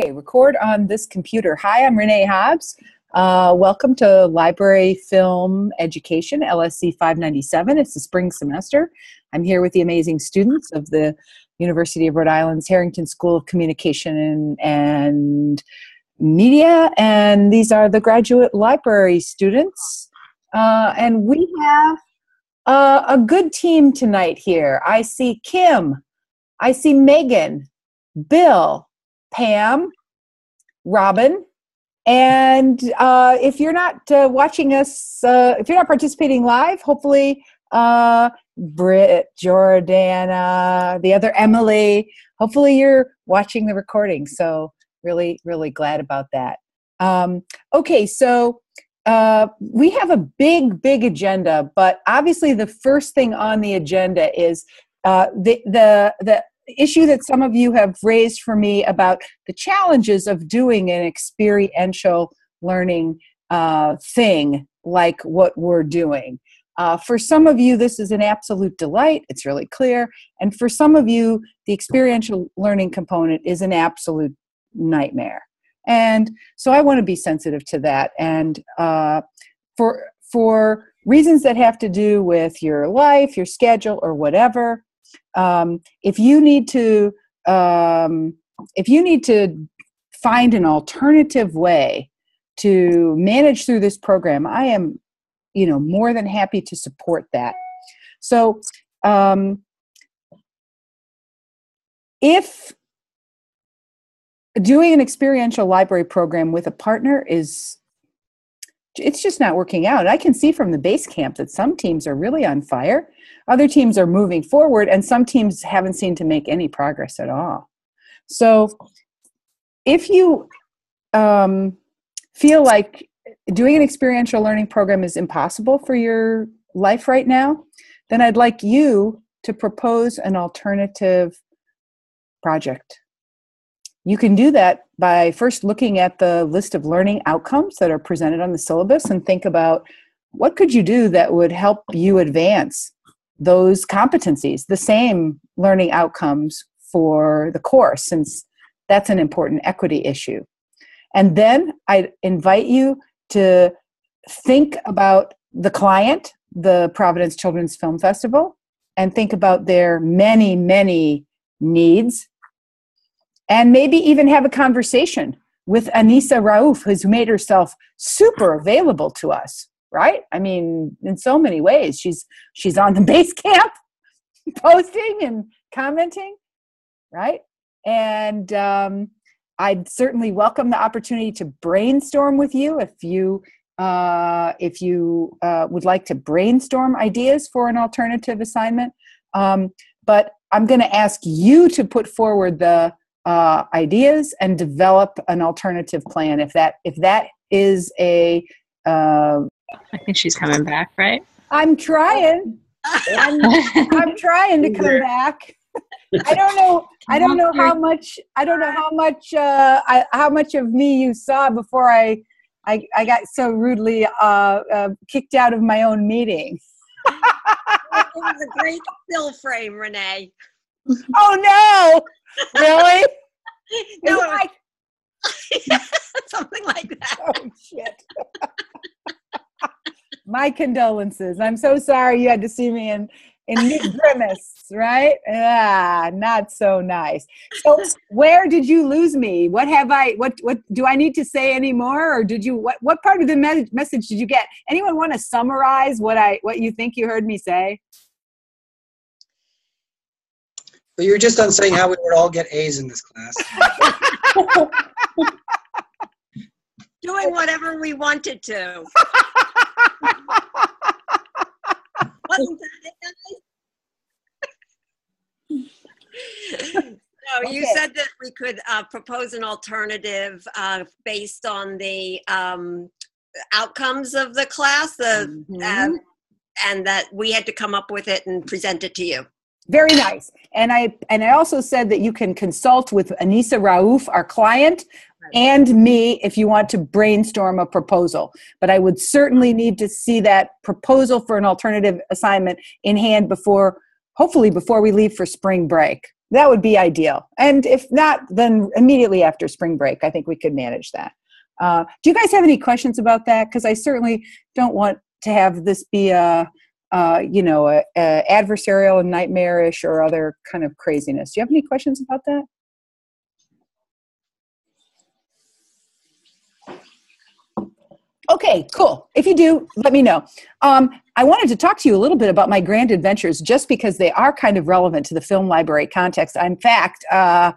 Okay, record on this computer. Hi, I'm Renee Hobbs. Uh, welcome to Library Film Education, LSC 597. It's the spring semester. I'm here with the amazing students of the University of Rhode Island's Harrington School of Communication and, Media, and these are the graduate library students. Uh, and we have uh, a good team tonight here. I see Kim, I see Megan, Bill, Pam, Robin, and uh, if you're not uh, watching us, uh, if you're not participating live, hopefully uh, Britt, Jordana, the other Emily, hopefully you're watching the recording. So really, really glad about that. Um, okay, so uh, we have a big, big agenda, but obviously the first thing on the agenda is uh, the the the issue that some of you have raised for me about the challenges of doing an experiential learning uh, thing like what we're doing. Uh, for some of you, this is an absolute delight. It's really clear. And for some of you, the experiential learning component is an absolute nightmare. And so I want to be sensitive to that. And uh, for for reasons that have to do with your life, your schedule, or whatever, um, if you need to um, if you need to find an alternative way to manage through this program i am you know more than happy to support that so um, if doing an experiential library program with a partner is it's just not working out. I can see from the base camp that some teams are really on fire, other teams are moving forward, and some teams haven't seemed to make any progress at all. So, if you um, feel like doing an experiential learning program is impossible for your life right now, then I'd like you to propose an alternative project. You can do that by first looking at the list of learning outcomes that are presented on the syllabus and think about what could you do that would help you advance those competencies, the same learning outcomes for the course, since that's an important equity issue. And then I invite you to think about the client, the Providence Children's Film Festival, and think about their many, many needs and maybe even have a conversation with Anissa Rauf, who's made herself super available to us, right? I mean, in so many ways. She's she's on the base camp posting and commenting, right? And um, I'd certainly welcome the opportunity to brainstorm with you if you uh, if you uh, would like to brainstorm ideas for an alternative assignment. Um, but I'm going to ask you to put forward the uh, ideas and develop an alternative plan. If that if that is a, uh, I think she's coming back, right? I'm trying. I'm, I'm trying to come back. I don't know. I don't know how much. I don't know how much. Uh, I, how much of me you saw before I, I, I got so rudely uh, uh, kicked out of my own meeting. it was a great still frame, Renee. Oh no! really? no, like something like that. Oh shit. My condolences. I'm so sorry you had to see me in in grimace, right? Ah, not so nice. So, where did you lose me? What have I? What what do I need to say anymore, or did you? What what part of the me- message did you get? Anyone want to summarize what I what you think you heard me say? But you're just on saying how we would all get A's in this class. Doing whatever we wanted to. Wasn't that it, No, you said that we could uh, propose an alternative uh, based on the um, outcomes of the class, the, mm-hmm. uh, and that we had to come up with it and present it to you. Very nice. And i and i also said that you can consult with anissa rauf our client and me if you want to brainstorm a proposal but i would certainly need to see that proposal for an alternative assignment in hand before hopefully before we leave for spring break that would be ideal. And if not, then immediately after spring break, I think we could manage that. Uh, do you guys have any questions about that? Because I certainly don't want to have this be a, uh, you know, a, a adversarial and nightmarish or other kind of craziness. Do you have any questions about that? Okay, cool. If you do, let me know. Um, I wanted to talk to you a little bit about my grand adventures just because they are kind of relevant to the film library context. In fact, uh,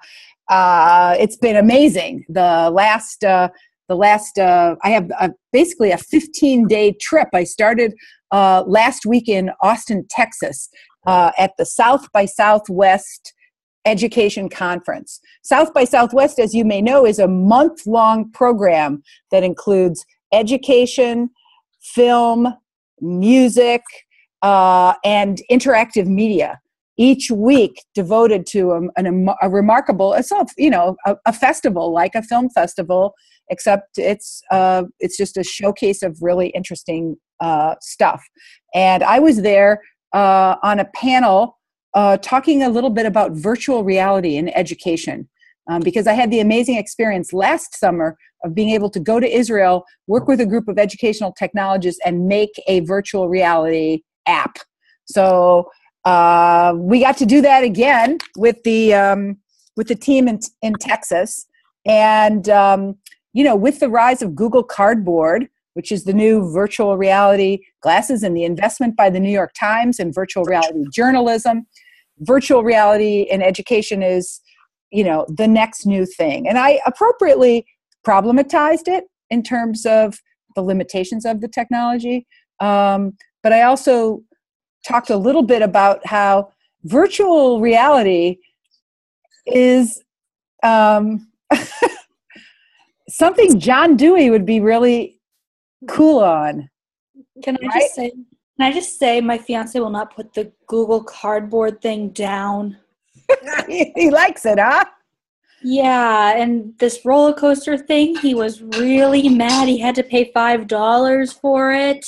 uh, it's been amazing. The last, uh, the last, uh, I have a, basically a 15 day trip. I started uh, last week in Austin, Texas, uh, at the South by Southwest Education Conference. South by Southwest, as you may know, is a month long program that includes education, film, music, uh, and interactive media. Each week devoted to a, a, remarkable, it's a, you know, a, a, festival like a film festival, except it's uh, it's just a showcase of really interesting uh, stuff. And I was there uh, on a panel uh, talking a little bit about virtual reality in education um, because I had the amazing experience last summer of being able to go to Israel, work with a group of educational technologists, and make a virtual reality app. So uh, we got to do that again with the um, with the team in in Texas, and um, you know, with the rise of Google Cardboard, which is the new virtual reality glasses, and the investment by the New York Times in virtual reality journalism, virtual reality in education is you know the next new thing. And i appropriately problematized it in terms of the limitations of the technology. Um, but i also talked a little bit about how virtual reality is um, something john dewey would be really cool on can i right? just say can i just say my fiance will not put the google cardboard thing down he likes it, huh? Yeah, and this roller coaster thing, he was really mad. He had to pay five dollars for it.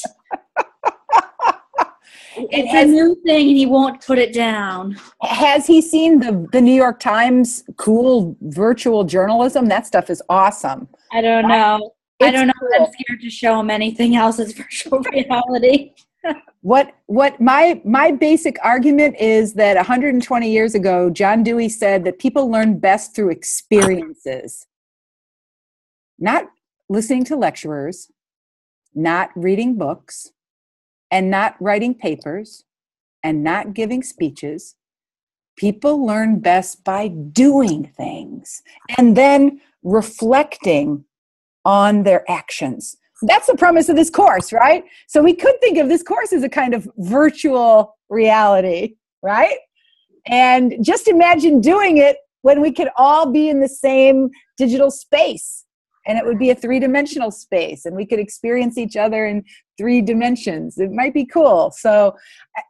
it's has, a new thing, and he won't put it down. Has he seen the the New York Times cool virtual journalism? That stuff is awesome. I don't know. It's I don't know. Cool. I'm scared to show him anything else as virtual reality what what my my basic argument is that 120 years ago john dewey said that people learn best through experiences. Not listening to lecturers not reading books and not writing papers and not giving speeches. People learn best by doing things and then reflecting on their actions that's the premise of this course, right? So we could think of this course as a kind of virtual reality, right? And just imagine doing it when we could all be in the same digital space. And it would be a three dimensional space, and we could experience each other in three dimensions. It might be cool. So,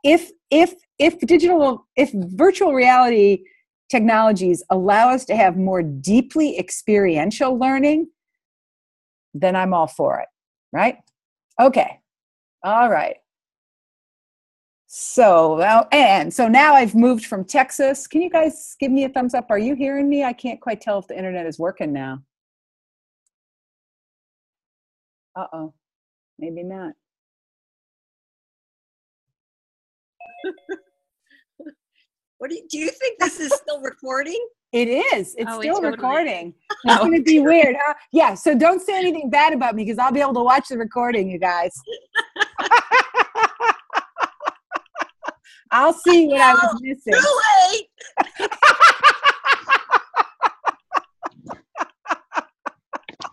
if if if digital if virtual reality technologies allow us to have more deeply experiential learning, then I'm all for it right? Okay. All right. So, and so now I've moved from Texas. Can you guys give me a thumbs up? Are you hearing me? I can't quite tell if the internet is working now. Uh oh, maybe not. What do you, do you think this is still recording? It is. It's oh, still totally. recording. Oh. It's going to be weird, huh? Yeah. So don't say anything bad about me because I'll be able to watch the recording, you guys. I'll see what no, I was missing. Too late.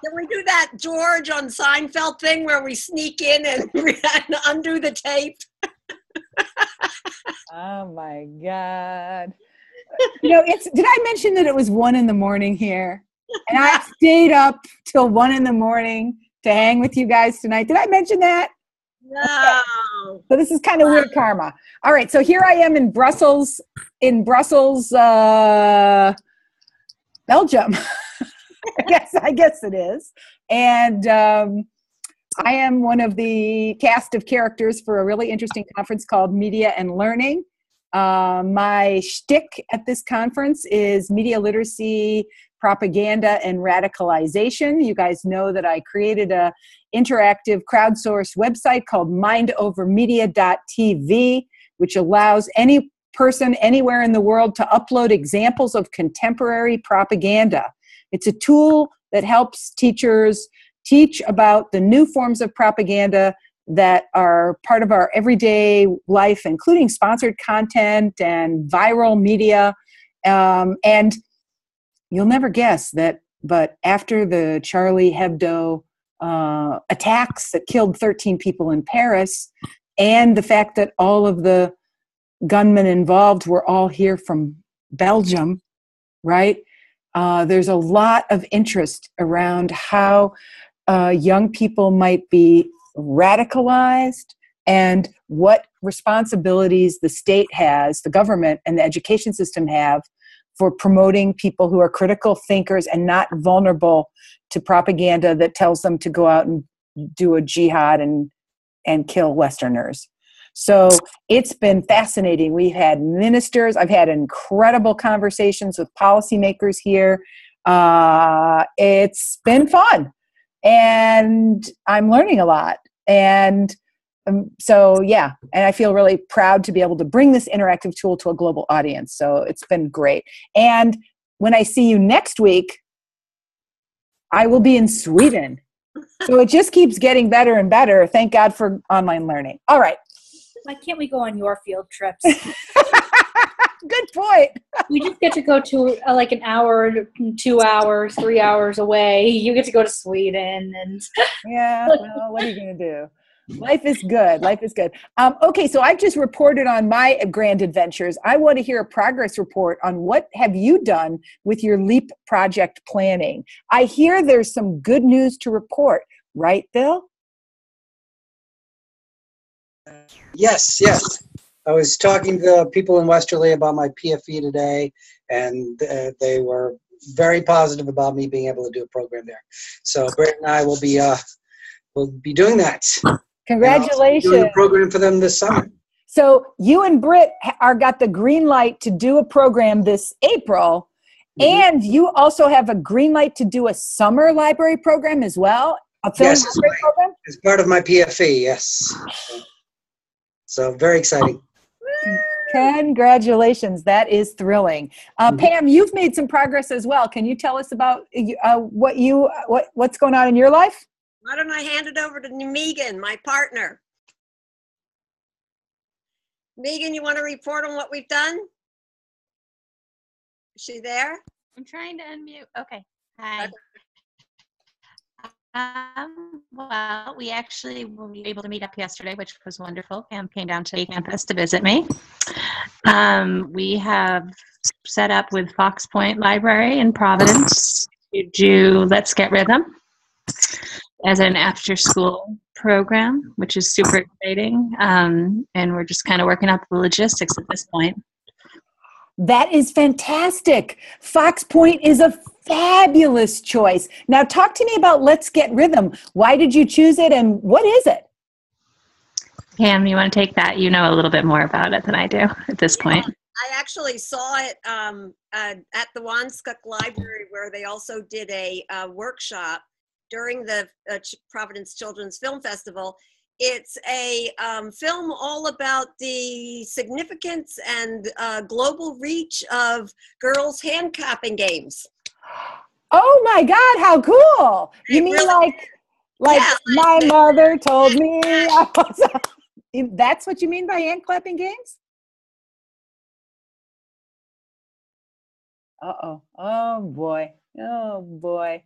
Can we do that George on Seinfeld thing where we sneak in and, and undo the tape? Oh my God you know, it's did I mention that it was one in the morning here? And I stayed up till one in the morning to hang with you guys tonight. Did I mention that? No. So this is kind of weird karma. All right, so here I am in Brussels, in Brussels, uh, Belgium. I guess I guess it is, and um, I am one of the cast of characters for a really interesting conference called Media and Learning Uh, my shtick at this conference is media literacy, propaganda, and radicalization. You guys know that I created a interactive crowdsourced website called mindovermedia.tv, which allows any person anywhere in the world to upload examples of contemporary propaganda. It's a tool that helps teachers teach about the new forms of propaganda that are part of our everyday life, including sponsored content and viral media. Um, and you'll never guess that, but after the Charlie Hebdo uh, attacks that killed 13 people in Paris, and the fact that all of the gunmen involved were all here from Belgium, right? Uh, there's a lot of interest around how uh, young people might be radicalized and what responsibilities the state has, the government and the education system have for promoting people who are critical thinkers and not vulnerable to propaganda that tells them to go out and do a jihad and and kill westerners. So it's been fascinating. We've had ministers. I've had incredible conversations with policymakers here. Uh, it's been fun and I'm learning a lot. And um, so, yeah, and I feel really proud to be able to bring this interactive tool to a global audience. So it's been great. And when I see you next week, I will be in Sweden. So it just keeps getting better and better. Thank God for online learning. All right. Why can't we go on your field trips? Good point. we just get to go to uh, like an hour, two hours, three hours away. You get to go to Sweden, and yeah. Well, what are you gonna do? Life is good. Life is good. Um, okay, so I've just reported on my grand adventures. I want to hear a progress report on what have you done with your LEAP project planning. I hear there's some good news to report, right, Bill? Yes, yes. I was talking to people in Westerly about my PFE today, and uh, they were very positive about me being able to do a program there. So Britt and I will be uh, will be doing that. Congratulations! Doing a program for them this summer. So you and Britt are got the green light to do a program this April, mm-hmm. and you also have a green light to do a summer library program as well. A film yes, library program. As part of my PFE, yes. So very exciting. Congratulations. That is thrilling. Uh. Pam, you've made some progress as well. Can you tell us about uh, what you what what's going on in your life? Why don't I hand it over to Megan, my partner? Megan, you want to report on what we've done? Is she there? I'm trying to unmute. Okay. Hi. Okay. Um, well, we actually were able to meet up yesterday, which was wonderful. Pam came down to campus to visit me. Um, we have set up with Fox Point Library in Providence to do Let's Get Rhythm as an after school program, which is super exciting. Um, and we're just kind of working out the logistics at this point. That is fantastic. Fox Point is a fabulous choice. Now, talk to me about Let's Get Rhythm. Why did you choose it and what is it? Pam, you want to take that? You know a little bit more about it than I do at this point. I actually saw it um, uh, at the Wanskuck Library where they also did a uh, workshop during the uh, Providence Children's Film Festival it's a um, film all about the significance and uh, global reach of girls' hand clapping games. Oh my God! How cool! You mean really, like, like yeah, my mother told me? That's what you mean by hand clapping games? Uh oh! Oh boy! Oh boy!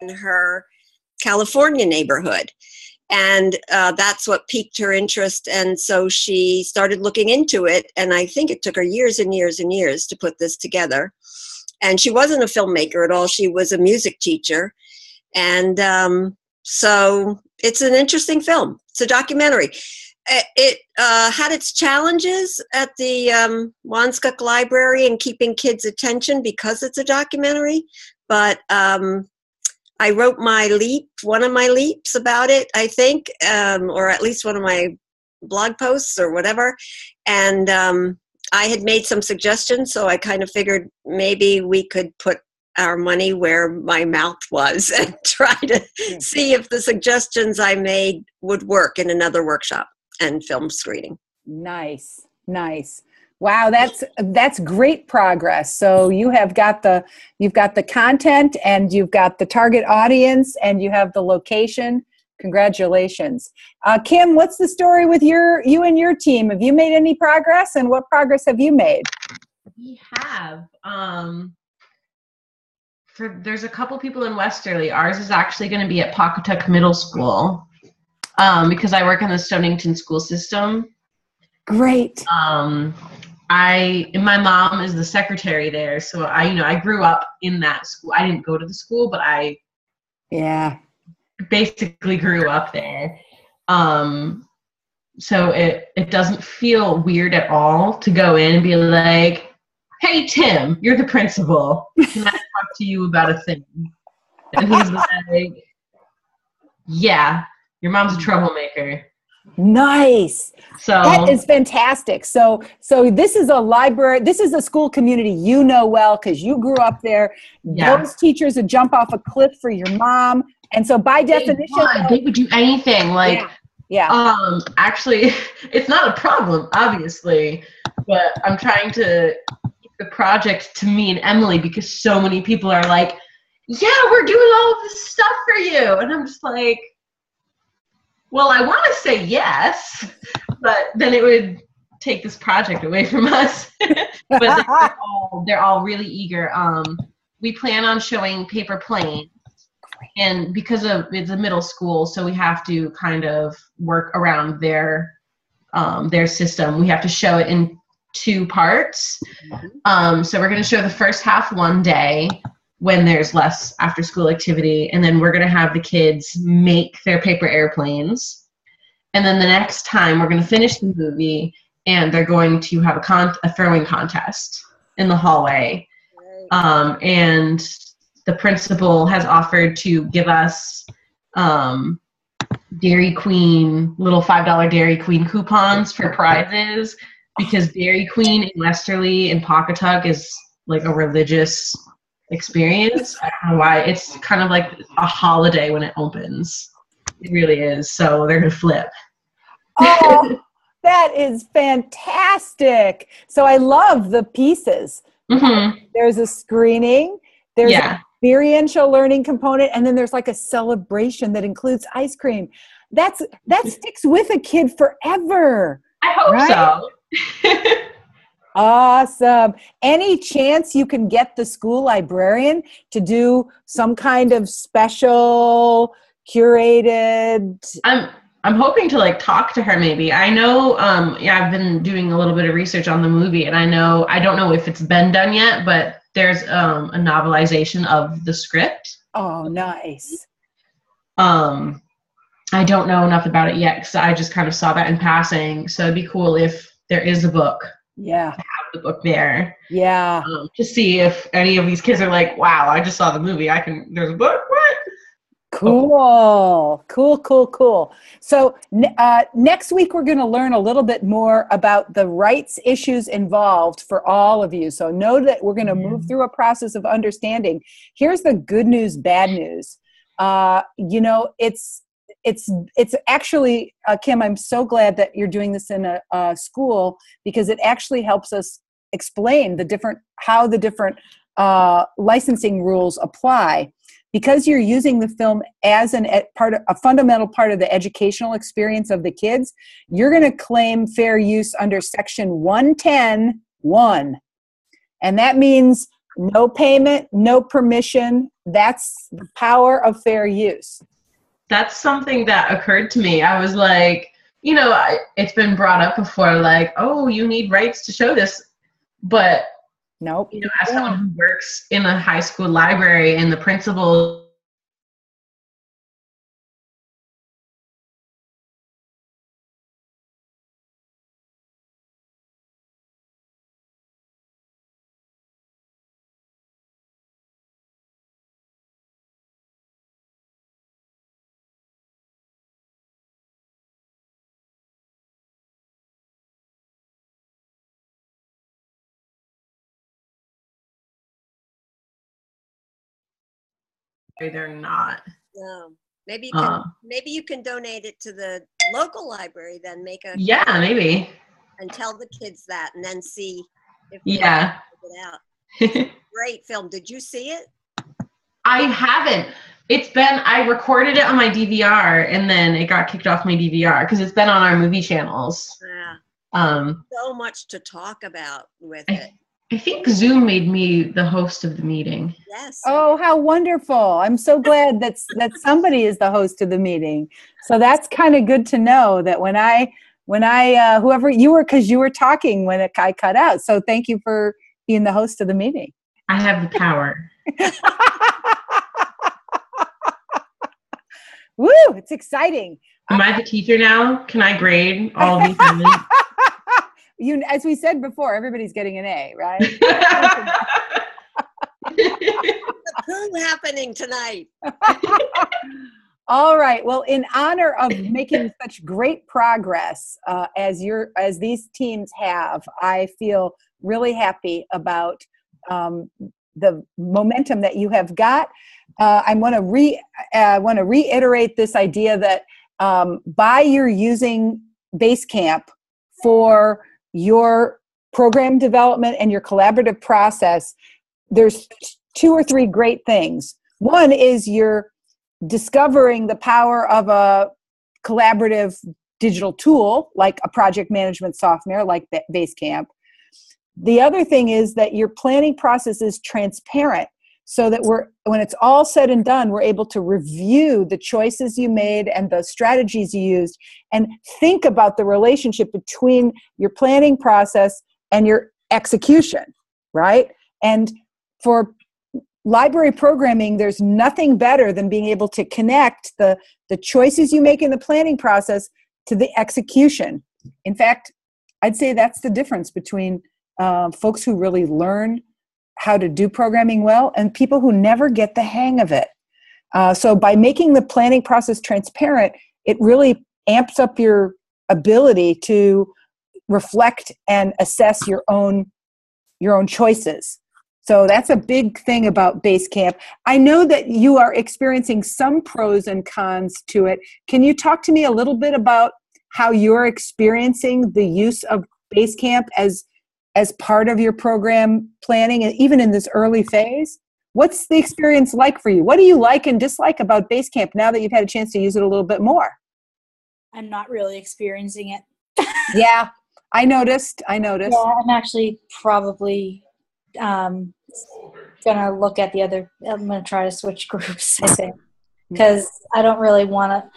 In her California neighborhood. And uh, that's what piqued her interest. And so she started looking into it. And I think it took her years and years and years to put this together. And she wasn't a filmmaker at all, she was a music teacher. And um, so it's an interesting film. It's a documentary. It uh, had its challenges at the um, Wanskuck Library in keeping kids' attention because it's a documentary. But um, I wrote my leap, one of my leaps about it, I think, um, or at least one of my blog posts or whatever. And um, I had made some suggestions, so I kind of figured maybe we could put our money where my mouth was and try to see if the suggestions I made would work in another workshop and film screening. Nice, nice. Wow, that's that's great progress. So you have got the you've got the content and you've got the target audience and you have the location. Congratulations, uh, Kim. What's the story with your you and your team? Have you made any progress, and what progress have you made? We have. Um, for there's a couple people in Westerly. Ours is actually going to be at Pawcatuck Middle School um, because I work in the Stonington school system. Great. Um, I my mom is the secretary there, so I you know I grew up in that school. I didn't go to the school, but I yeah basically grew up there. Um, so it it doesn't feel weird at all to go in and be like, "Hey Tim, you're the principal. Can I talk to you about a thing?" And he's like, "Yeah, your mom's a troublemaker." Nice. So that is fantastic. So so this is a library. This is a school community you know well because you grew up there. Yeah. Those teachers would jump off a cliff for your mom, and so by definition, they would, they would do anything. Like, yeah. yeah. um, actually, it's not a problem, obviously, but I'm trying to the project to me and Emily because so many people are like, "Yeah, we're doing all of this stuff for you," and I'm just like well, I want to say yes, but then it would take this project away from us. but they're all, they're all really eager. Um, we plan on showing paper Plane. and because of it's a middle school, so we have to kind of work around their um, their system. We have to show it in two parts. Um, so we're going to show the first half one day, when there's less after school activity and then we're going to have the kids make their paper airplanes. And then the next time we're going to finish the movie and they're going to have a con a throwing contest in the hallway. Um, and the principal has offered to give us um, Dairy Queen little five dollar Dairy Queen coupons for prizes because Dairy Queen in Westerly and Pawcatuck is like a religious experience. I don't know why. It's kind of like a holiday when it opens. It really is. So they're gonna flip. Oh, that is fantastic. So I love the pieces. Mm-hmm. There's a screening. There's Yeah. a experiential learning component, and then there's like a celebration that includes ice cream. That's that sticks with a kid forever. I hope Right? so. Awesome. Any chance you can get the school librarian to do some kind of special curated I'm I'm hoping to like talk to her maybe. I know um yeah, I've been doing a little bit of research on the movie and I know I don't know if it's been done yet, but there's um a novelization of the script. Oh, nice. Um I don't know enough about it yet because I just kind of saw that in passing. So it'd be cool if there is a book, Yeah. have the book there. Yeah. um, to see if any of these kids are like, "Wow, I just saw the movie. I can." There's a book. What? Cool, cool, cool, cool. So uh, next week we're going to learn a little bit more about the rights issues involved for all of you. So know that we're going to move through a process of understanding. Here's the good news, bad news. Uh, you know, it's it's it's actually uh, Kim. I'm so glad that you're doing this in a, a school because it actually helps us explain the different how the different uh, licensing rules apply. Because you're using the film as an ed- part of, a fundamental part of the educational experience of the kids you're going to claim fair use under section 110 1 and that means no payment no permission. That's the power of fair use That's something that occurred to me. I was like, you know, I, it's been brought up before, like, oh, you need rights to show this, but nope. you know, as someone who works in a high school library and the principal they're not. No. Maybe you can Uh, maybe you can donate it to the local library then make a yeah, maybe. and tell the kids that and then see if Yeah. it out. Great film. Did you see it? I haven't. It's been I recorded it on my DVR and then it got kicked off my DVR because it's been on our movie channels. Yeah. Um, So much to talk about with I- it. I think Zoom made me the host of the meeting. Yes. Oh, how wonderful. I'm so glad that's that somebody is the host of the meeting. So that's kind of good to know that when I when I uh, whoever you were cuz you were talking when it, I cut out. So thank you for being the host of the meeting. I have the power. Woo, it's exciting. Am I the teacher now? Can I grade all these assignments? You as we said before, everybody's getting an A, right? Who happening tonight? All right. Well, in honor of making such great progress uh, as your as these teams have, I feel really happy about um, the momentum that you have got. Uh, I want to re I want to reiterate this idea that um, by your using Basecamp for your program development and your collaborative process, there's two or three great things. One is you're discovering the power of a collaborative digital tool like a project management software like Ba- Basecamp. The other thing is that your planning process is transparent so that we're when it's all said and done we're able to review the choices you made and the strategies you used and think about the relationship between your planning process and your execution right? And for library programming there's nothing better than being able to connect the the choices you make in the planning process to the execution. In fact i'd say that's the difference between uh, folks who really learn how to do programming well and people who never get the hang of it uh, so by making the planning process transparent it really amps up your ability to reflect and assess your own your own choices so that's a big thing about Basecamp. I know that you are experiencing some pros and cons to it. Can you talk to me a little bit about how you're experiencing the use of Basecamp as as part of your program planning, and even in this early phase? What's the experience like for you? What do you like and dislike about Basecamp now that you've had a chance to use it a little bit more? I'm not really experiencing it. Yeah, I noticed. I noticed. Yeah, I'm actually probably um, gonna look at the other. I'm gonna try to switch groups. I think because I don't really want to.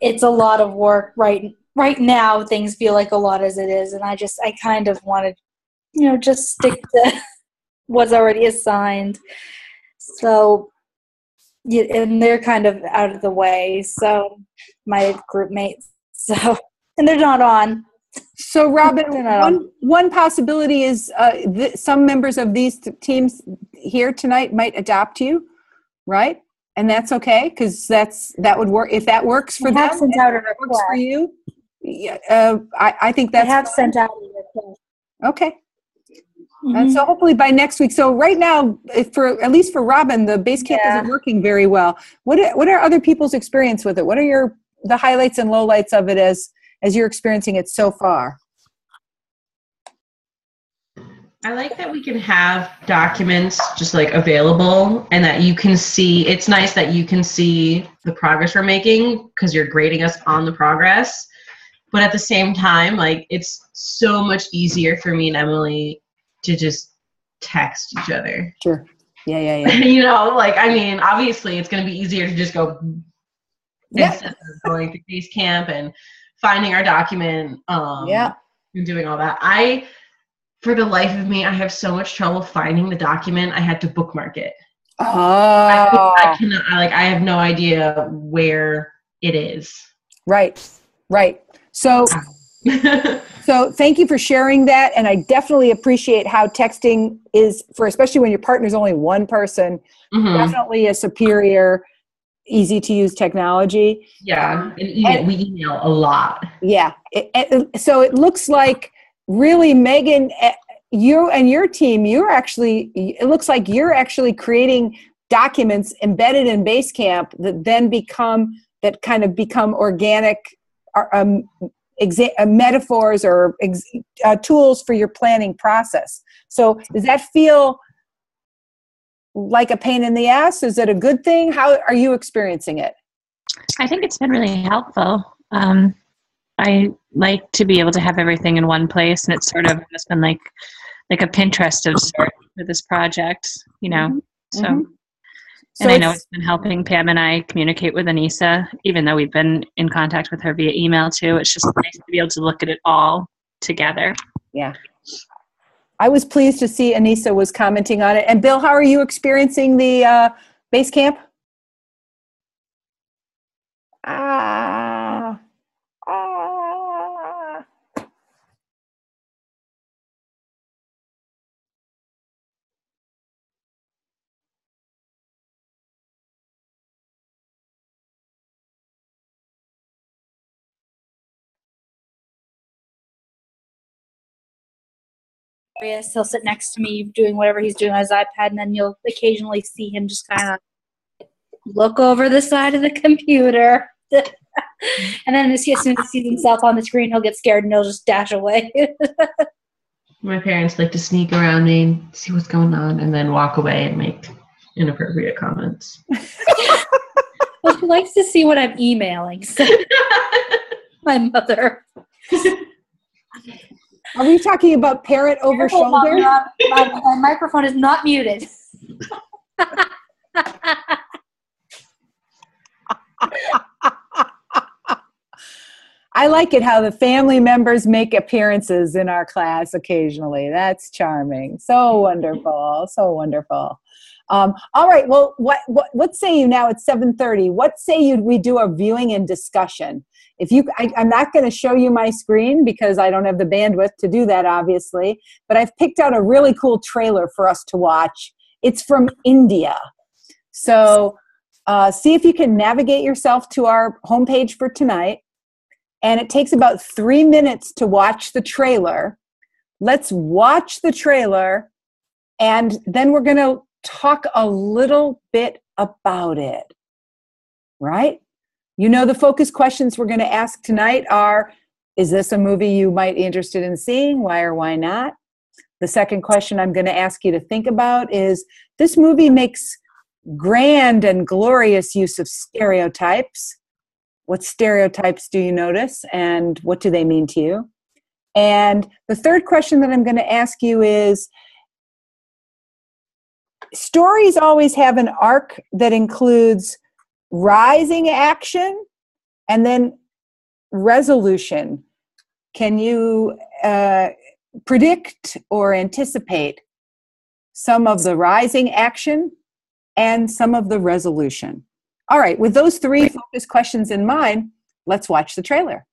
It's a lot of work right right now. Things feel like a lot as it is, and I just I kind of want to, you know, just stick to what's already assigned. So, and they're kind of out of the way. So, my group mates. So, and they're not on. So, Robin, one, one possibility is uh, th- some members of these t- teams here tonight might adopt you, right? And that's okay because that's that would work if that works for them. sent out a it works for you. Yeah, uh, I, I think I that's have sent out a request. okay. Mhm. And so hopefully by next week. So right now, if for at least for Robin, the base camp Yeah. isn't working very well. What are, what are other people's experience with it? What are your the highlights and lowlights of it as as you're experiencing it so far? I like that we can have documents just like available and that you can see. It's nice that you can see the progress we're making because you're grading us on the progress. But at the same time, like it's so much easier for me and Emily to just text each other. Sure. Yeah, yeah, yeah. you know, like I mean, obviously it's going to be easier to just go Yeah. instead of going to base camp and finding our document. Um, Yeah. and doing all that. I, for the life of me, I have so much trouble finding the document. I had to bookmark it. I, Oh, I cannot. I, like I have no idea where it is. right, right. So, so thank you for sharing that, and I definitely appreciate how texting is for, especially when your partner's only one person. Mhm. Definitely a superior, easy to use technology. Yeah, and email, we email a lot. Yeah. It, it- so it looks like really, Megan, eh, you and your team, you're actually. It looks like you're actually creating documents embedded in Basecamp that then become that kind of become organic uh, um, exa- uh, metaphors or ex- uh, tools for your planning process. So does that feel like a pain in the ass? Is it a good thing? How are you experiencing it? I think it's been really helpful. Um, I like to be able to have everything in one place, and it's sort of just been like like a Pinterest of sorts for this project, you know. Mhm. So, Mhm. So and I know it's- it's been helping Pam and I communicate with Anissa, even though we've been in contact with her via email too. It's just nice to be able to look at it all together. Yeah. I was pleased to see Anissa was commenting on it. And Bill, how are you experiencing the uh, base camp? Ah, Yes, he'll sit next to me doing whatever he's doing on his iPad, and then you'll occasionally see him just kind of look over the side of the computer. and then as soon as he sees himself on the screen, he'll get scared and he'll just dash away. My parents like to sneak around me and see what's going on and then walk away and make inappropriate comments. well, she likes to see what I'm emailing. So my mother. Are we talking about parrot over Careful, shoulder? you're my, my microphone is not muted. I like it how the family members make appearances in our class occasionally. That's charming. So wonderful. So wonderful. Um, all right. Well, what, what what say you now? It's seven thirty. What say you? We do a viewing and discussion. If you, I, I'm not going to show you my screen because I don't have the bandwidth to do that, obviously. But I've picked out a really cool trailer for us to watch. It's from India. So uh, see if you can navigate yourself to our homepage for tonight and it takes about three minutes to watch the trailer. Let's watch the trailer, and then we're going to talk a little bit about it. Right? You know, the focus questions we're going to ask tonight are Is this a movie you might be interested in seeing? Why or why not? The second question I'm going to ask you to think about is This movie makes grand and glorious use of stereotypes what stereotypes do you notice and what do they mean to you? And the third question that I'm going to ask you is stories always have an arc that includes rising action and then resolution. Can you uh, predict or anticipate some of the rising action and some of the resolution? All right, with those three focus questions in mind, let's watch the trailer.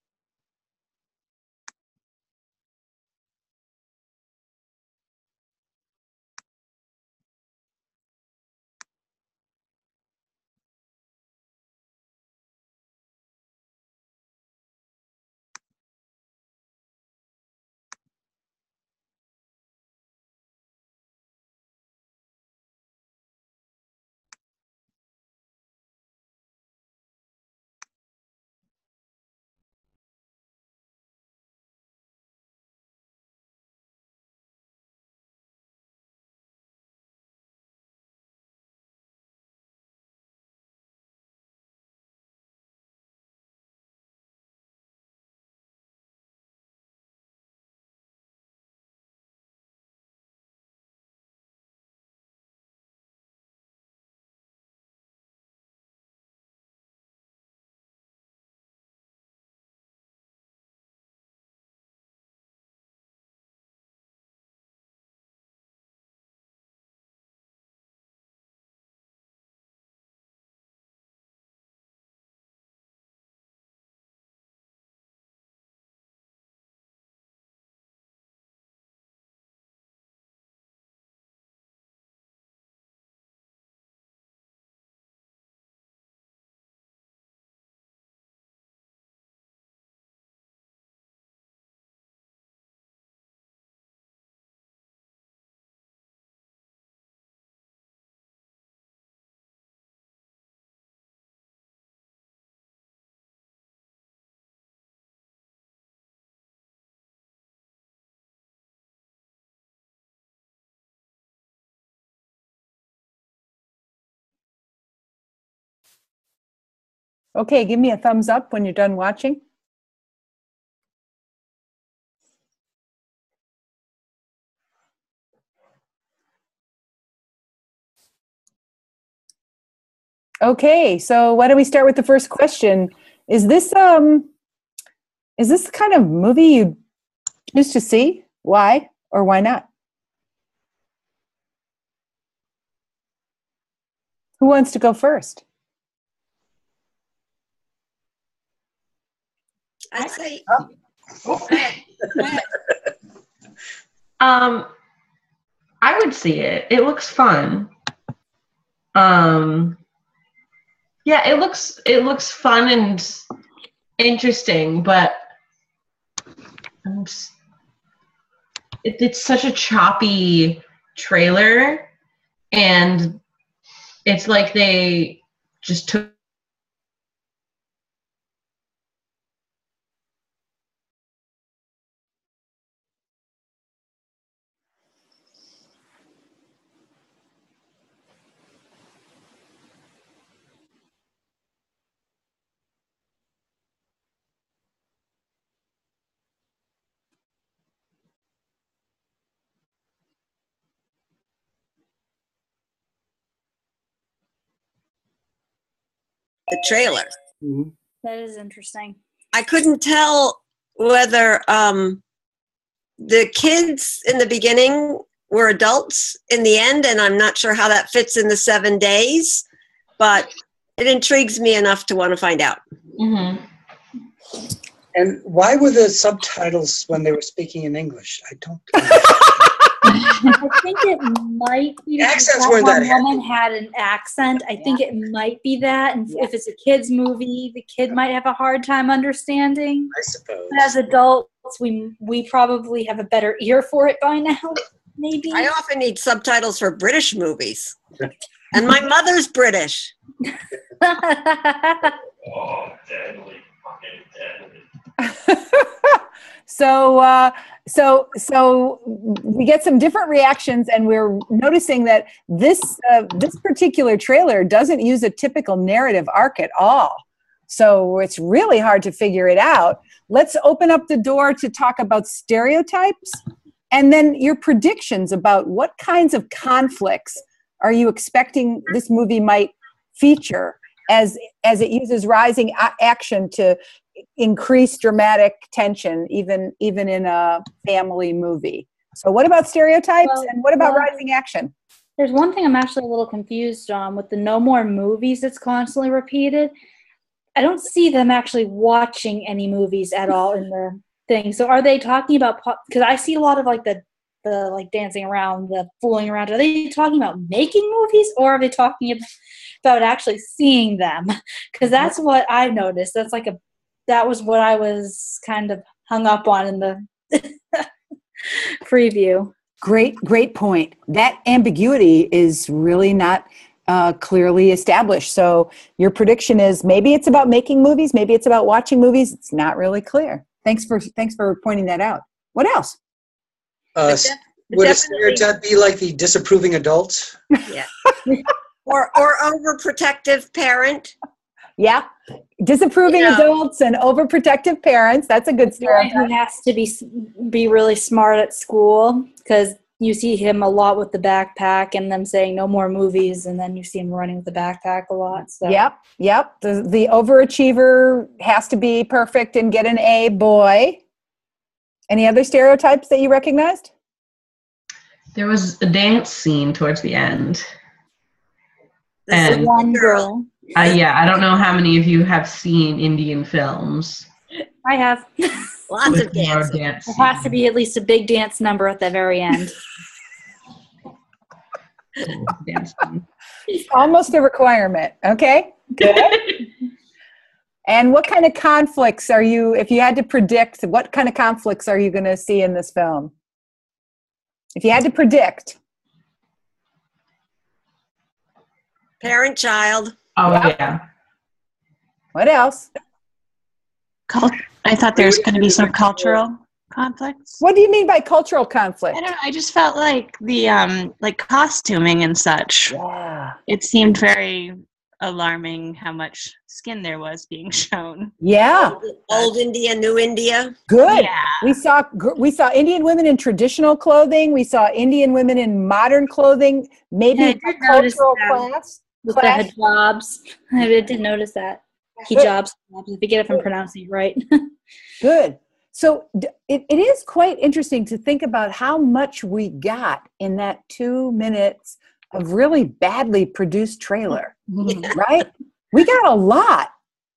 Okay, give me a thumbs up when you're done watching. Okay, so why don't we start with the first question? Is this um is this the kind of movie you choose to see? Why or why not? Who wants to go first? I'd say Um, I would see it. It looks fun. Um, yeah, it looks it looks fun and interesting, but just- it, it's such a choppy trailer, and it's like they just took the trailer. Mhm. That is interesting. I couldn't tell whether um, the kids in the beginning were adults in the end, and I'm not sure how that fits in the seven days, but it intrigues me enough to want to find out. Mhm. And why were the subtitles when they were speaking in English? I don't. I think it might be because Accents that weren't one that woman had an accent. I think it might be that. And if it's a kid's movie, the kid might have a hard time understanding. I suppose. But as adults, we we probably have a better ear for it by now. Maybe. I often need subtitles for British movies, and my mother's British. so uh, so so we get some different reactions and we're noticing that this uh, this particular trailer doesn't use a typical narrative arc at all. So it's really hard to figure it out. Let's open up the door to talk about stereotypes and then your predictions about what kinds of conflicts are you expecting this movie might feature as as it uses rising action to increase dramatic tension even even in a family movie so what about stereotypes Well, and what about well- rising action There's one thing I'm actually a little confused on with the no more movies that's constantly repeated. I don't see them actually watching any movies at all in the thing. So are they talking about because I see a lot of like the the like dancing around, the fooling around. Are they talking about making movies or are they talking ab- about actually seeing them? Because that's what I noticed. That's like a that was what I was kind of hung up on in the preview. great great point that ambiguity is really not uh, clearly established so your prediction is maybe it's about making movies maybe it's about watching movies it's not really clear thanks for thanks for pointing that out what else Uh, def- would a stereotype be like the disapproving adult? Yeah. or or overprotective parent. yeah disapproving Yeah. adults and overprotective parents that's a good guy stereotype who has to be be really smart at school because you see him a lot with the backpack and them saying no more movies and then you see him running with the backpack a lot so Yep, yep. The the overachiever has to be perfect and get an A boy. Any other stereotypes that you recognized? There was a dance scene towards the end. This And- is one girl. Girl Uh, yeah, I don't know how many of you have seen Indian films. i have Lots of more dancing. dance there has to be at least a big dance number at the very end scenes. Dance. Almost a requirement. Okay. Good. and what kind of conflicts are you, if you had to predict, what kind of conflicts are you going to see in this film? If you had to predict, Parent child. Oh Yeah. yeah. what else? Cult- I thought there was going to be some cultural conflicts. What do you mean by cultural conflict? I don't know. I just felt like the um like costuming and such. Yeah. It seemed very alarming how much skin there was being shown. Yeah, Old India, New India. good. Yeah. We saw we saw Indian women in traditional clothing. We saw Indian women in modern clothing. Maybe Yeah, I a did cultural that. class. With Class. the hijabs. I didn't notice that. Hijabs. If you get it from pronouncing it right. Good. So it, it is quite interesting to think about how much we got in that two minutes of really badly produced trailer, mm-hmm. right? We got a lot.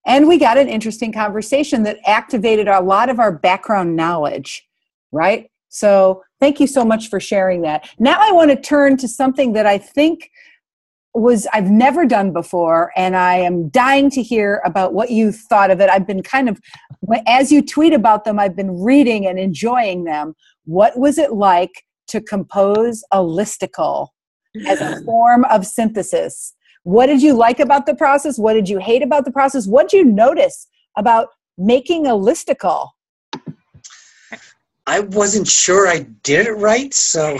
And we got an interesting conversation that activated a lot of our background knowledge, right? So thank you so much for sharing that. Now I want to turn to something that I think was I've never done before, and I am dying to hear about what you thought of it. I've been kind of, as you tweet about them, I've been reading and enjoying them. What was it like to compose a listicle as a form of synthesis? What did you like about the process? What did you hate about the process? What did you notice about making a listicle? I wasn't sure I did it right, so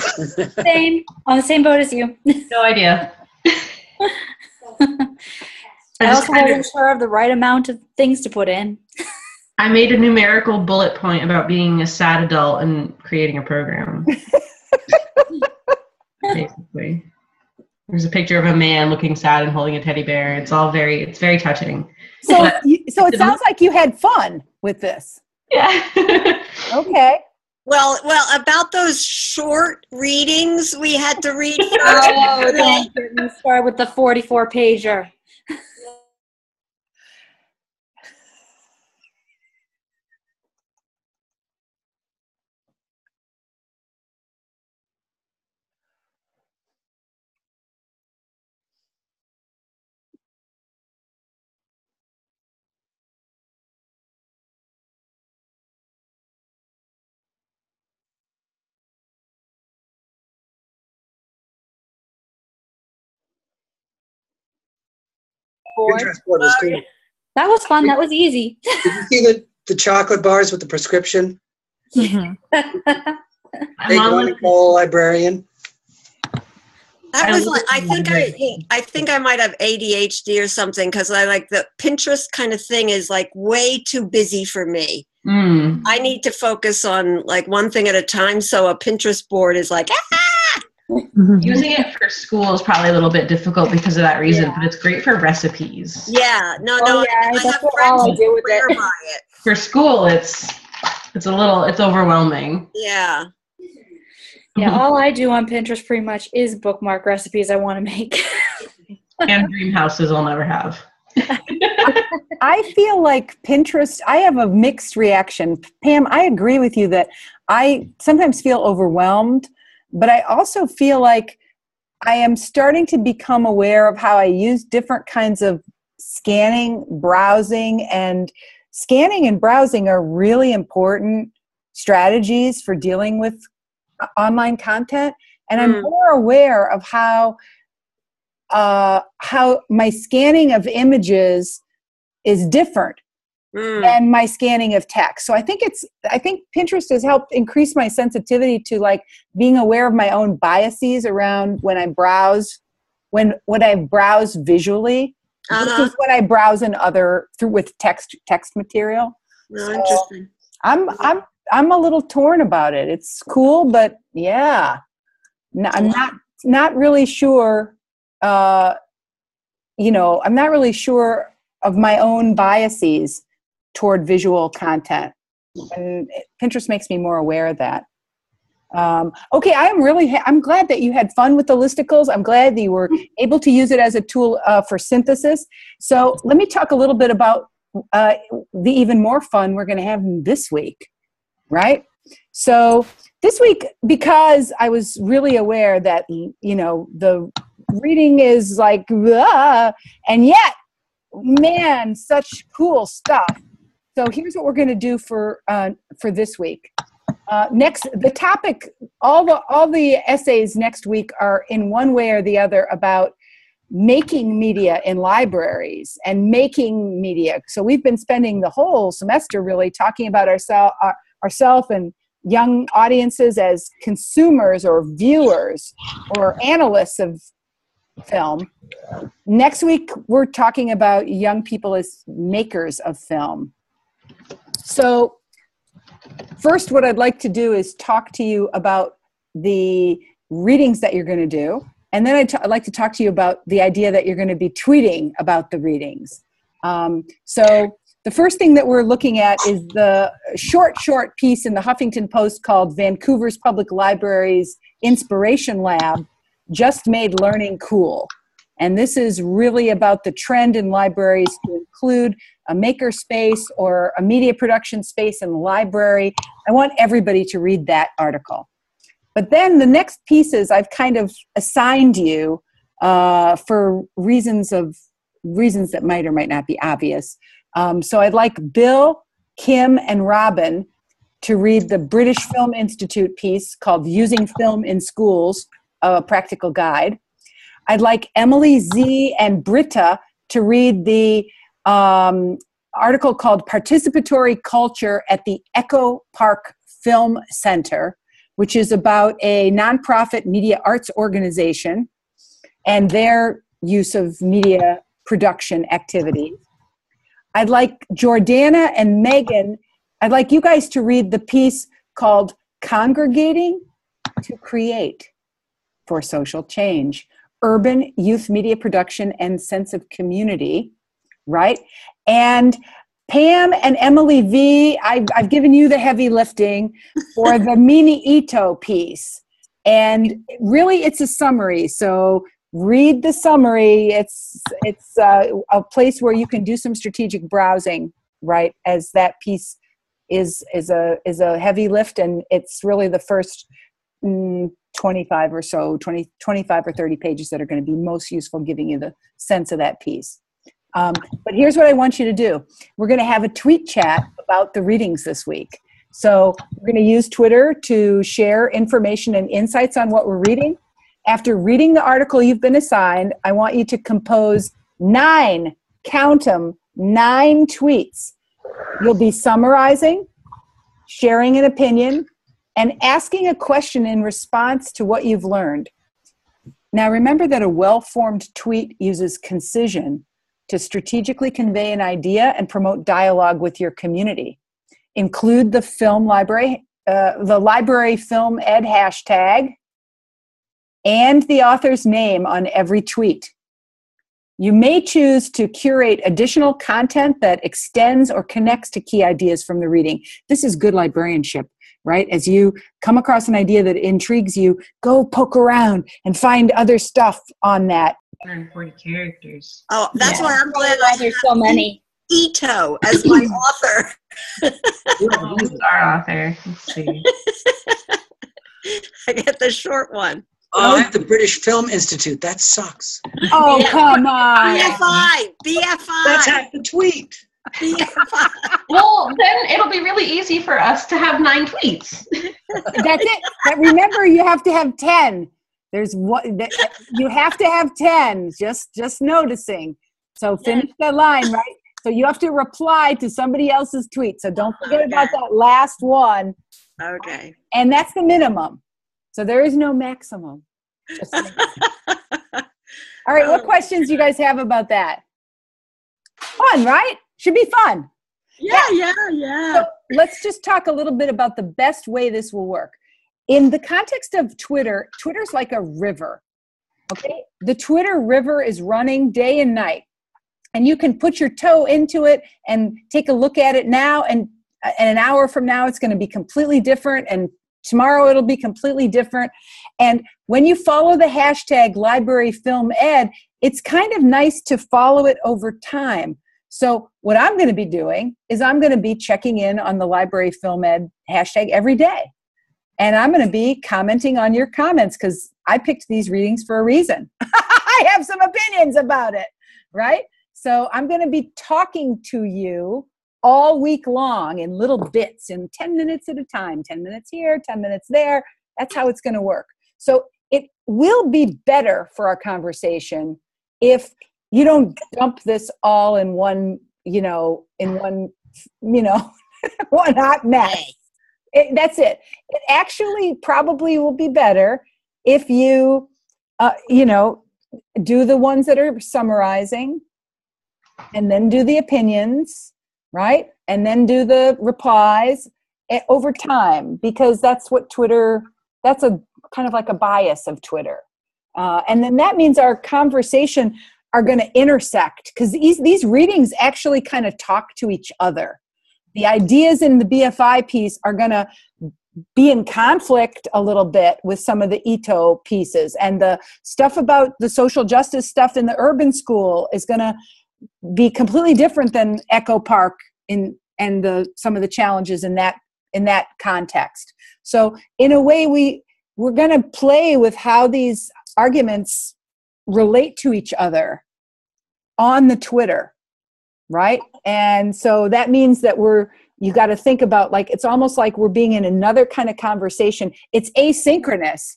same. On the same boat as you. No idea. I I also wasn't sure of the right amount of things to put in. I made a numerical bullet point about being a sad adult and creating a program. Basically. There's a picture of a man looking sad and holding a teddy bear. It's all very it's very touching. So, But- you, so it sounds like you had fun with this. Yeah. Okay. Well, well, about those short readings we had to read. Oh, don't get with the 44 pager. Board. Pinterest board was cool. That was fun. That was easy. Did you see the, the chocolate bars with the prescription? I'm Big on one, with- Nicole, librarian. That I was like I think I. I think I might have ADHD or something because I like the Pinterest kind of thing is like way too busy for me. Mm. I need to focus on like one thing at a time. So a Pinterest board is like ah! Mm-hmm. Using it for school is probably a little bit difficult because of that reason, but it's great for recipes. yeah, no, Oh, no. yeah, I that's have what friends all I do with it. it. For school, it's it's a little it's overwhelming. Yeah. Yeah, all I do on Pinterest pretty much is bookmark recipes I want to make. and dream houses I'll never have. I feel like Pinterest, I have a mixed reaction. Pam, I agree with you that I sometimes feel overwhelmed, but I also feel like I am starting to become aware of how I use different kinds of scanning, browsing, and scanning and browsing are really important strategies for dealing with online content. And I'm Mm. more aware of how uh, how my scanning of images is different Mm. than my scanning of text. So I think it's I think Pinterest has helped increase my sensitivity to like being aware of my own biases around when I browse when when I browse visually Uh-huh. versus when I browse in other through with text text material. No, So- interesting. I'm I'm I'm a little torn about it. It's cool, but yeah, no, I'm not not really sure. Uh, you know, I'm not really sure of my own biases toward visual content, and Pinterest makes me more aware of that. Um, okay, I am really ha- I'm glad that you had fun with the listicles. I'm glad that you were able to use it as a tool uh, for synthesis. So let me talk a little bit about uh, the even more fun we're going to have this week, right? So this week, because I was really aware that you know the reading is like, and yet, man, such cool stuff. So here's what we're going to do for uh, for this week. Uh, next, the topic, all the all the essays next week are in one way or the other about making media in libraries and making media. So we've been spending the whole semester really talking about ourselves our, ourselves and young audiences as consumers or viewers or analysts of film. Next week, we're talking about young people as makers of film. So, first, what I'd like to do is talk to you about the readings that you're going to do. And then I'd, like to talk to you about the idea that you're going to be tweeting about the readings. Um, so, the first thing that we're looking at is the short, short piece in the Huffington Post called Vancouver's Public Library's Inspiration Lab Just Made Learning Cool. And this is really about the trend in libraries to include a maker space or a media production space in the library. I want everybody to read that article. But then the next pieces I've kind of assigned you uh, for reasons of reasons that might or might not be obvious. Um, so I'd like Bill, Kim, and Robin to read the British Film Institute piece called Using Film in Schools, a practical guide. I'd like Emily Z and Britta to read the um, article called Participatory Culture at the Echo Park Film Center, which is about a nonprofit media arts organization and their use of media production activities. I'd like Jordana and Megan, I'd like you guys to read the piece called Congregating to Create for Social Change Urban Youth Media Production and Sense of Community, right? And Pam and Emily V, I've, I've given you the heavy lifting for the Mimi Ito piece. And really, it's a summary. So read the summary. It's it's uh, a place where you can do some strategic browsing, right? As that piece is is a is a heavy lift, and it's really the first mm, 25 or so, 20, 25 or 30 pages that are going to be most useful, giving you the sense of that piece. Um, but here's what I want you to do. We're going to have a tweet chat about the readings this week. So we're going to use Twitter to share information and insights on what we're reading after reading the article you've been assigned, I want you to compose nine, count them, nine tweets. You'll be summarizing, sharing an opinion, and asking a question in response to what you've learned. Now, remember that a well formed tweet uses concision to strategically convey an idea and promote dialogue with your community. Include the film library, uh, the library film ed hashtag, and the author's name on every tweet. You may choose to curate additional content that extends or connects to key ideas from the reading. This is good librarianship, right? As you come across an idea that intrigues you, go poke around and find other stuff on that. 140 characters. Oh, that's yeah. why I'm glad I there's so many. Ito as my author. Who's our author? Let's see. I get the short one. Oh, I have the British Film Institute. That sucks. Oh, come on. BFI. BFI. That's half the tweet. BFI. well, then it'll be really easy for us to have nine tweets. That's it. But remember, you have to have 10. There's what you have to have 10. Just just noticing. So finish that line, right? So you have to reply to somebody else's tweet. So don't forget okay. about that last one. Okay. And that's the minimum. So there is no maximum. All right, what oh. questions you guys have about that? Fun, right? Should be fun. Yeah, yeah, yeah. So let's just talk a little bit about the best way this will work. In the context of Twitter, Twitter's like a river. Okay? The Twitter river is running day and night. And you can put your toe into it and take a look at it now and uh, and an hour from now it's going to be completely different and Tomorrow it'll be completely different. And when you follow the hashtag library film ed, it's kind of nice to follow it over time. So, what I'm going to be doing is I'm going to be checking in on the library film ed hashtag every day. And I'm going to be commenting on your comments because I picked these readings for a reason. I have some opinions about it, right? So, I'm going to be talking to you all week long in little bits in 10 minutes at a time 10 minutes here 10 minutes there that's how it's going to work so it will be better for our conversation if you don't dump this all in one you know in one you know one hot mess it, that's it it actually probably will be better if you uh, you know do the ones that are summarizing and then do the opinions, right? And then do the replies eh, over time because that's what Twitter, that's a kind of like a bias of Twitter. Uh, and then that means our conversation are going to intersect because these, these readings actually kind of talk to each other. The ideas in the BFI piece are going to be in conflict a little bit with some of the Ito pieces, and the stuff about the social justice stuff in the urban school is going to be completely different than Echo Park in and the some of the challenges in that in that context. So in a way, we we're going to play with how these arguments relate to each other on the Twitter, right? And so that means that we're you got to think about like it's almost like we're being in another kind of conversation. It's asynchronous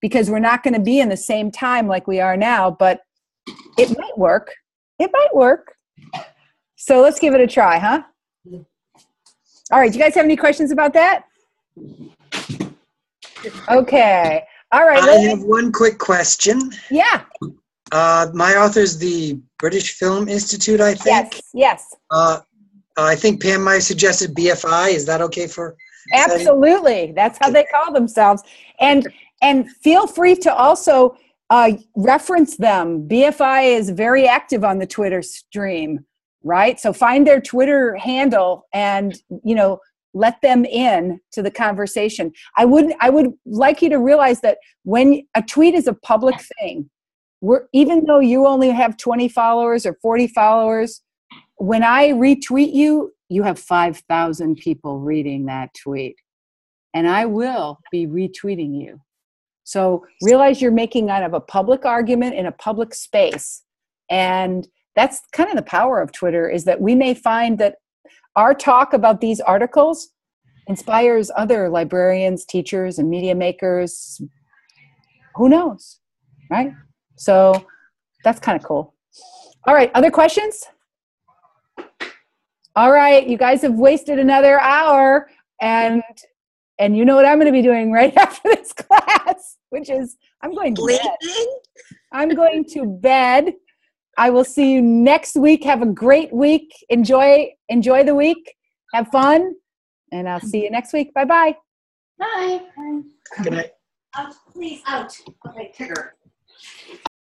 because we're not going to be in the same time like we are now, but it might work. It might work. So let's give it a try, huh? All right, do you guys have any questions about that? Okay. All right. I have one quick question. Yeah. Uh, my author is the British Film Institute, I think. Yes. Yes. Uh, I think Pam might have suggested BFI. Is that okay for? Absolutely. That's how they call themselves. And and feel free to also uh, reference them. BFI is very active on the Twitter stream, right? So find their Twitter handle and you know let them in to the conversation. I would I would like you to realize that when a tweet is a public thing, we're even though you only have 20 followers or 40 followers, when I retweet you, you have 5,000 people reading that tweet. And I will be retweeting you. So realize you're making kind of a public argument in a public space. And that's kind of the power of Twitter is that we may find that our talk about these articles inspires other librarians, teachers, and media makers. Who knows? Right? So that's kind of cool. All right, other questions? All right, you guys have wasted another hour and and you know what I'm going to be doing right after this class, which is I'm going to bed. I'm going to bed. I will see you next week. Have a great week. Enjoy enjoy the week. Have fun. And I'll see you next week. Bye-bye. Bye. Good night. Out, please, out. Okay, trigger.